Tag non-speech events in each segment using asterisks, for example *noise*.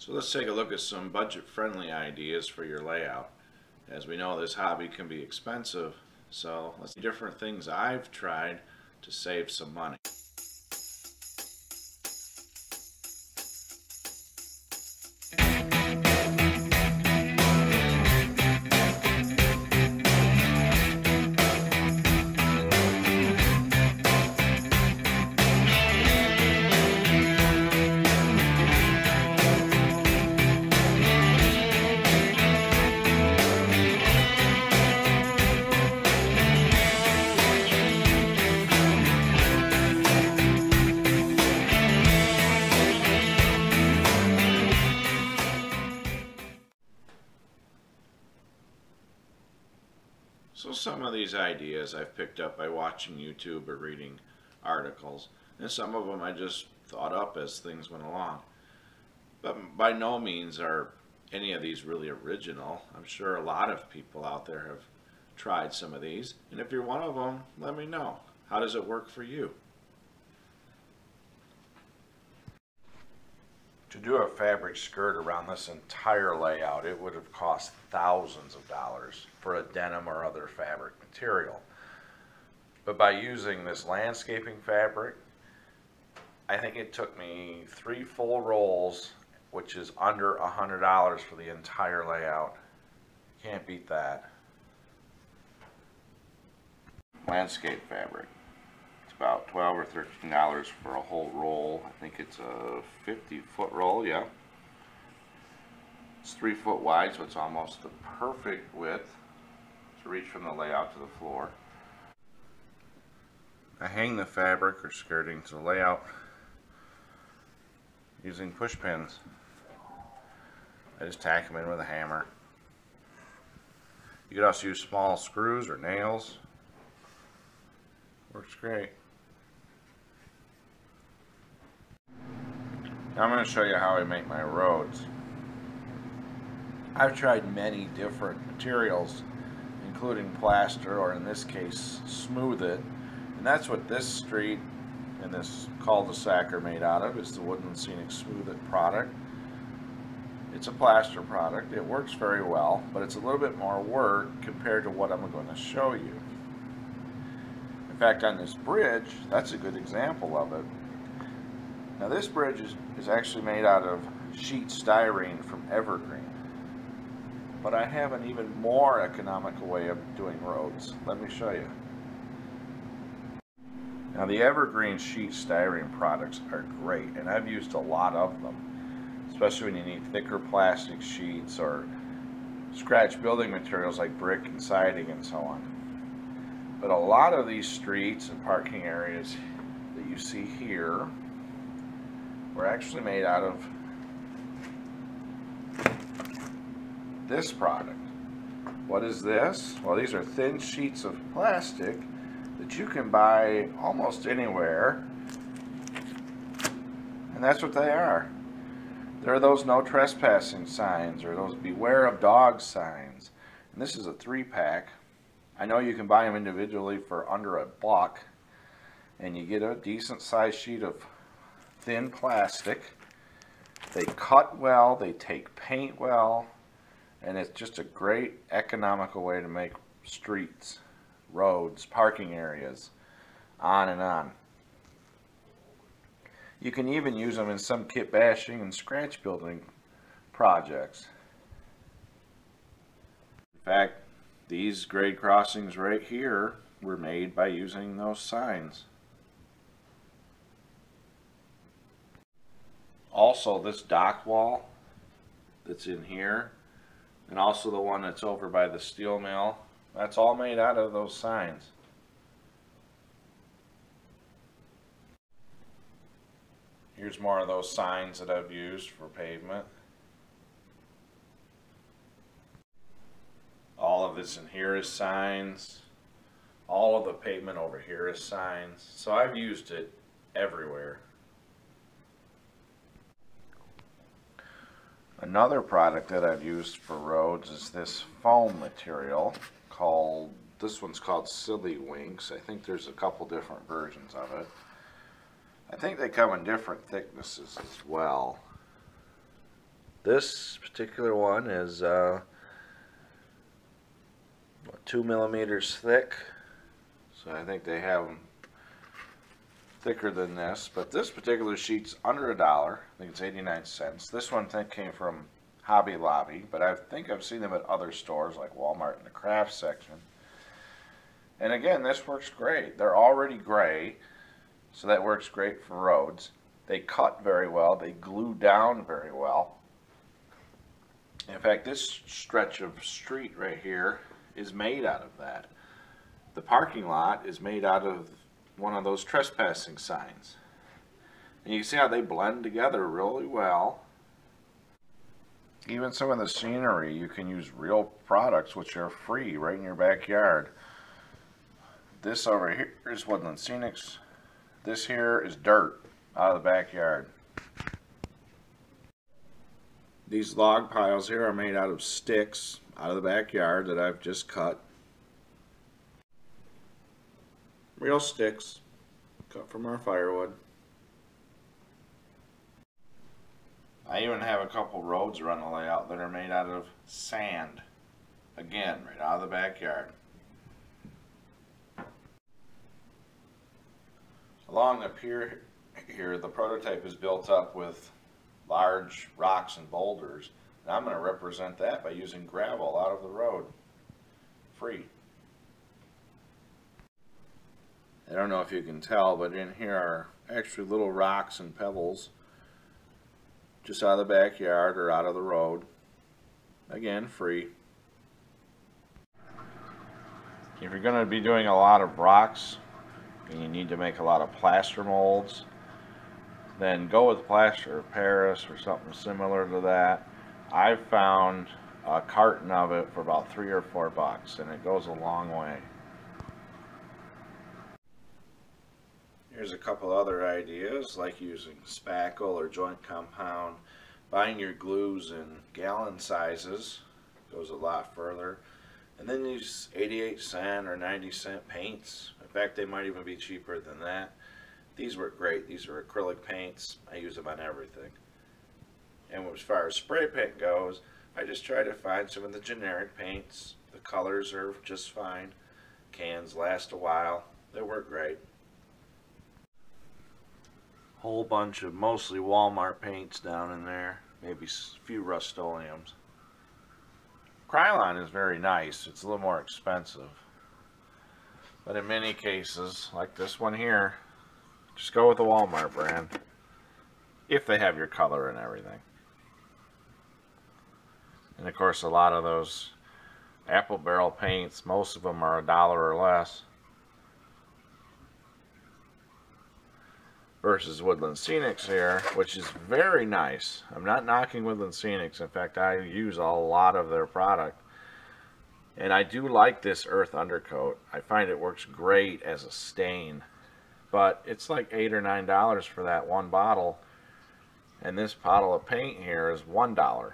So let's take a look at some budget-friendly ideas for your layout. As we know, this hobby can be expensive, so let's see different things I've tried to save some money. These ideas I've picked up by watching YouTube or reading articles, and some of them I just thought up as things went along. But by no means are any of these really original. I'm sure a lot of people out there have tried some of these, and if you're one of them, let me know. How does it work for you? To do a fabric skirt around this entire layout, it would have cost thousands of dollars for a denim or other fabric material. But by using this landscaping fabric, I think it took me three full rolls, which is under a hundred dollars for the entire layout. Can't beat that. Landscape fabric about 12 or 13 dollars for a whole roll. I think it's a 50 foot roll, yeah. It's three foot wide, so it's almost the perfect width to reach from the layout to the floor. I hang the fabric or skirting to the layout using push pins. I just tack them in with a hammer. You could also use small screws or nails. Works great. I'm going to show you how I make my roads. I've tried many different materials, including plaster, or in this case, smooth it. And that's what this street and this cul-de-sac are made out of, is the Woodland Scenic Smooth It product. It's a plaster product. It works very well, but it's a little bit more work compared to what I'm going to show you. In fact, on this bridge, that's a good example of it. Now this bridge is, is actually made out of sheet styrene from Evergreen. But I have an even more economical way of doing roads. Let me show you. Now the Evergreen sheet styrene products are great and I've used a lot of them. Especially when you need thicker plastic sheets or scratch building materials like brick and siding and so on. But a lot of these streets and parking areas that you see here were actually made out of this product. What is this? Well, these are thin sheets of plastic that you can buy almost anywhere. And that's what they are. There are those no trespassing signs or those beware of dogs signs. And this is a three pack. I know you can buy them individually for under a buck. And you get a decent sized sheet of thin plastic. They cut well, they take paint well, and it's just a great economical way to make streets, roads, parking areas, on and on. You can even use them in some kit bashing and scratch building projects. In fact, these grade crossings right here were made by using those signs. Also this dock wall that's in here and also the one that's over by the steel mill that's all made out of those signs. Here's more of those signs that I've used for pavement. All of this in here is signs. All of the pavement over here is signs. So I've used it everywhere Another product that I've used for roads is this foam material called, this one's called Silly Winks. I think there's a couple different versions of it. I think they come in different thicknesses as well. This particular one is uh, two millimeters thick. So I think they have them thicker than this. But this particular sheet's under a dollar. I think it's 89 cents. This one I think came from Hobby Lobby, but I think I've seen them at other stores like Walmart in the craft section. And again, this works great. They're already gray, so that works great for roads. They cut very well. They glue down very well. In fact, this stretch of street right here is made out of that. The parking lot is made out of one of those trespassing signs. And you see how they blend together really well. Even some of the scenery, you can use real products which are free right in your backyard. This over here is Woodland Scenics. This here is dirt out of the backyard. These log piles here are made out of sticks out of the backyard that I've just cut. Real sticks cut from our firewood. I even have a couple roads around the layout that are made out of sand. Again, right out of the backyard. Along the pier here, the prototype is built up with large rocks and boulders. And I'm going to represent that by using gravel out of the road. Free. I don't know if you can tell, but in here are actually little rocks and pebbles just out of the backyard or out of the road. Again, free. If you're going to be doing a lot of rocks and you need to make a lot of plaster molds, then go with plaster of Paris or something similar to that. I've found a carton of it for about three or four bucks and it goes a long way. Here's a couple other ideas like using spackle or joint compound. Buying your glues in gallon sizes goes a lot further. And then these 88 cent or 90 cent paints. In fact, they might even be cheaper than that. These work great. These are acrylic paints. I use them on everything. And as far as spray paint goes, I just try to find some of the generic paints. The colors are just fine. Cans last a while. They work great whole bunch of mostly Walmart paints down in there. Maybe a few Rust-Oleums. Krylon is very nice. It's a little more expensive. But in many cases, like this one here, just go with the Walmart brand. If they have your color and everything. And of course a lot of those apple barrel paints, most of them are a dollar or less. Versus Woodland Scenics here, which is very nice. I'm not knocking Woodland Scenics. In fact, I use a lot of their product. And I do like this earth undercoat. I find it works great as a stain. But it's like 8 or $9 for that one bottle. And this bottle of paint here is $1.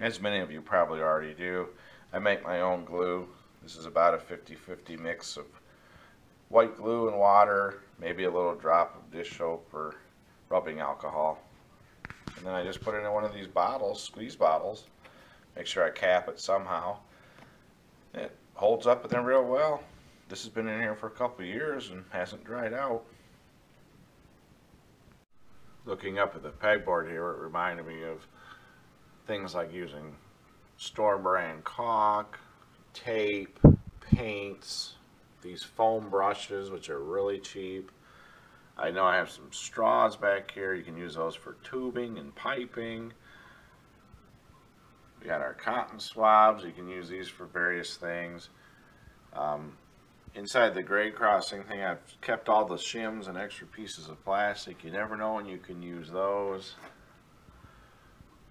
As many of you probably already do, I make my own glue. This is about a 50-50 mix of white glue and water, maybe a little drop of dish soap or rubbing alcohol. And then I just put it in one of these bottles, squeeze bottles. Make sure I cap it somehow. It holds up in there real well. This has been in here for a couple years and hasn't dried out. Looking up at the pegboard here, it reminded me of things like using store brand caulk, tape, paints, these foam brushes, which are really cheap. I know I have some straws back here. You can use those for tubing and piping. We got our cotton swabs. You can use these for various things. Um, inside the grade crossing thing, I've kept all the shims and extra pieces of plastic. You never know when you can use those.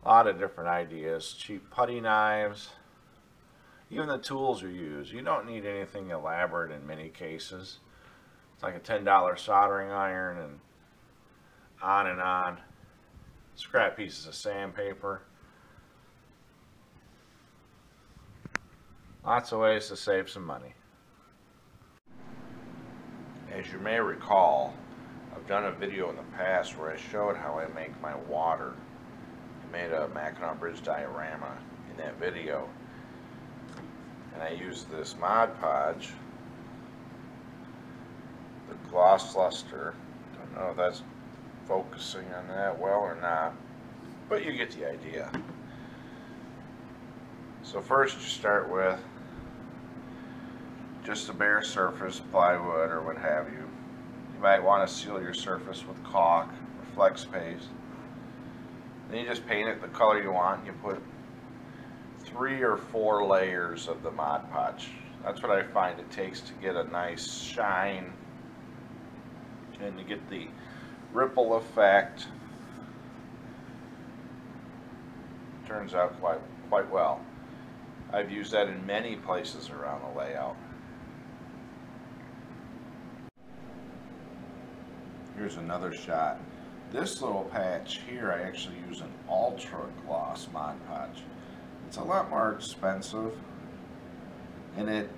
A lot of different ideas. Cheap putty knives. Even the tools you use, you don't need anything elaborate in many cases. It's like a $10 soldering iron and on and on. Scrap pieces of sandpaper. Lots of ways to save some money. As you may recall, I've done a video in the past where I showed how I make my water. I made a Mackinac Bridge diorama in that video. And I used this Mod Podge, the gloss luster. Don't know if that's focusing on that well or not, but you get the idea. So first you start with just a bare surface, plywood or what have you. You might want to seal your surface with caulk or flex paste. Then you just paint it the color you want. You put three or four layers of the Mod Podge. That's what I find it takes to get a nice shine and to get the ripple effect. Turns out quite quite well. I've used that in many places around the layout. Here's another shot. This little patch here, I actually use an Ultra Gloss Mod Podge. It's a lot more expensive, and it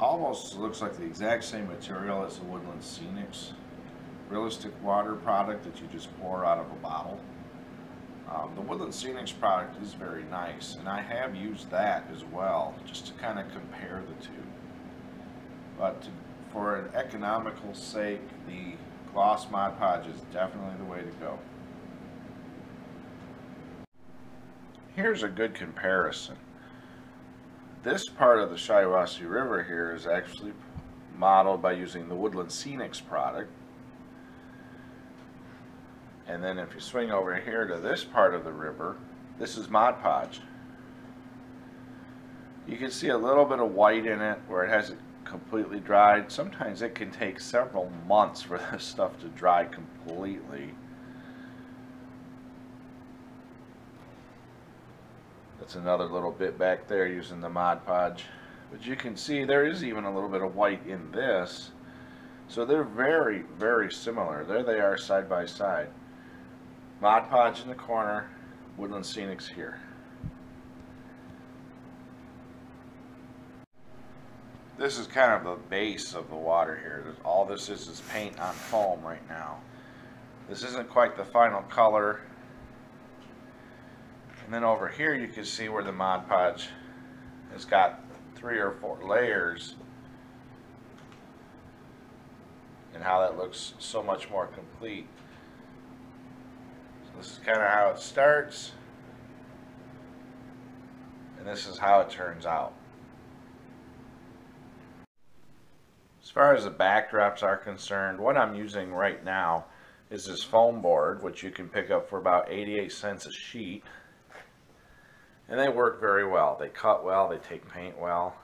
almost looks like the exact same material as the Woodland Scenics Realistic Water product that you just pour out of a bottle. Um, the Woodland Scenics product is very nice, and I have used that as well, just to kind of compare the two. But to, for an economical sake, the Gloss Mod Podge is definitely the way to go. Here's a good comparison. This part of the Shiawassee River here is actually modeled by using the Woodland Scenics product. And then if you swing over here to this part of the river, this is Mod Podge. You can see a little bit of white in it where it hasn't completely dried. Sometimes it can take several months for *laughs* this stuff to dry completely. That's another little bit back there using the Mod Podge. But you can see there is even a little bit of white in this. So they're very, very similar. There they are side by side. Mod Podge in the corner, Woodland Scenics here. This is kind of the base of the water here. All this is is paint on foam right now. This isn't quite the final color. And then over here you can see where the Mod Podge has got three or four layers and how that looks so much more complete. So this is kind of how it starts and this is how it turns out. As far as the backdrops are concerned, what I'm using right now is this foam board, which you can pick up for about 88 cents a sheet. And they work very well. They cut well, they take paint well.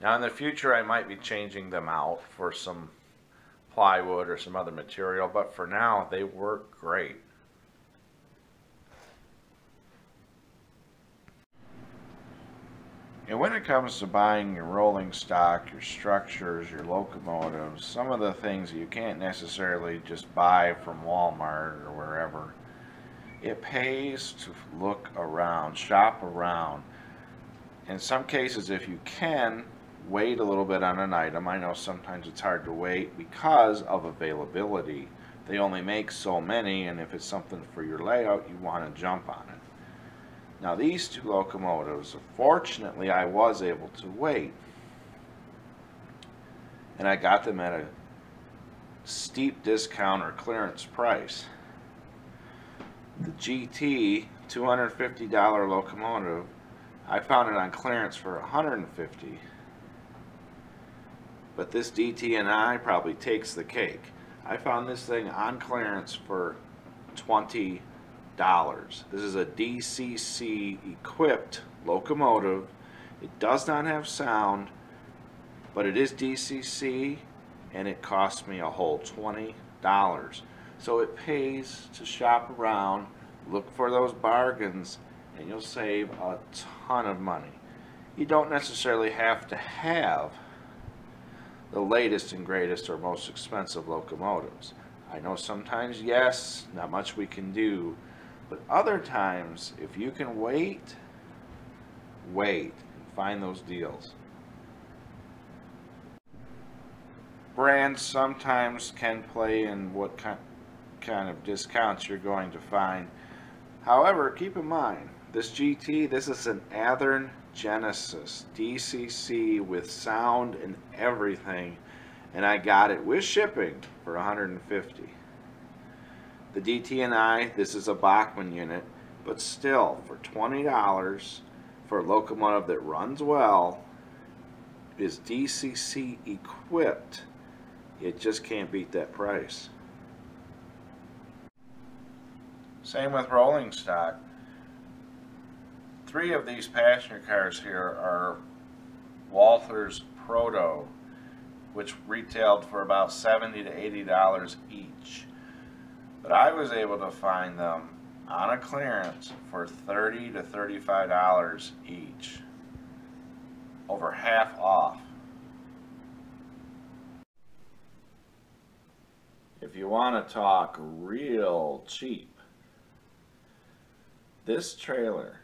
Now in the future I might be changing them out for some plywood or some other material, but for now they work great. And when it comes to buying your rolling stock, your structures, your locomotives, some of the things you can't necessarily just buy from Walmart or wherever, it pays to look around, shop around. In some cases, if you can, wait a little bit on an item. I know sometimes it's hard to wait because of availability. They only make so many, and if it's something for your layout, you want to jump on it. Now these two locomotives, fortunately I was able to wait. And I got them at a steep discount or clearance price. The GT $250 locomotive, I found it on clearance for 150 but this DT&I probably takes the cake. I found this thing on clearance for 20 dollars. This is a DCC equipped locomotive. It does not have sound, but it is DCC and it cost me a whole $20. So it pays to shop around, look for those bargains, and you'll save a ton of money. You don't necessarily have to have the latest and greatest or most expensive locomotives. I know sometimes, yes, not much we can do, but other times, if you can wait, wait and find those deals. Brands sometimes can play in what kind kind of discounts you're going to find. However, keep in mind, this GT, this is an Athearn Genesis DCC with sound and everything, and I got it with shipping for 150. The DT&I, this is a Bachmann unit, but still, for $20 for a locomotive that runs well, is DCC equipped, it just can't beat that price. Same with rolling stock. Three of these passenger cars here are Walthers Proto, which retailed for about 70 to 80 dollars each. But I was able to find them on a clearance for 30 to 35 dollars each. Over half off. If you want to talk real cheap, this trailer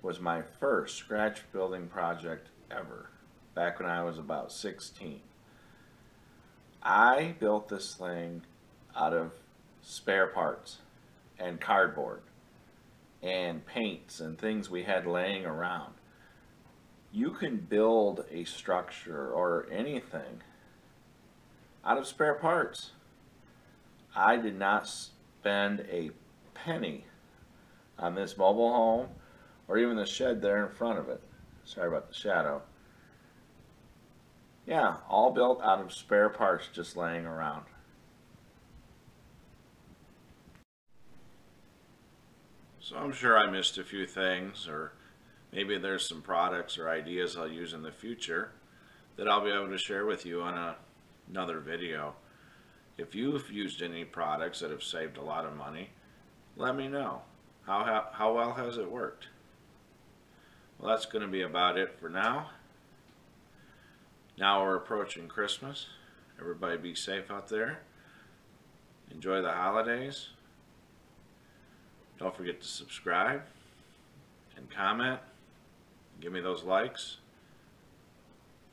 was my first scratch building project ever, back when I was about 16. I built this thing out of spare parts and cardboard and paints and things we had laying around. You can build a structure or anything out of spare parts. I did not spend a penny on this mobile home or even the shed there in front of it. Sorry about the shadow. Yeah, all built out of spare parts just laying around. So I'm sure I missed a few things or maybe there's some products or ideas I'll use in the future that I'll be able to share with you on a, another video. If you've used any products that have saved a lot of money, let me know. How, how, how well has it worked? Well, that's going to be about it for now. Now we're approaching Christmas. Everybody be safe out there. Enjoy the holidays. Don't forget to subscribe and comment. Give me those likes.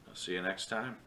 I'll see you next time.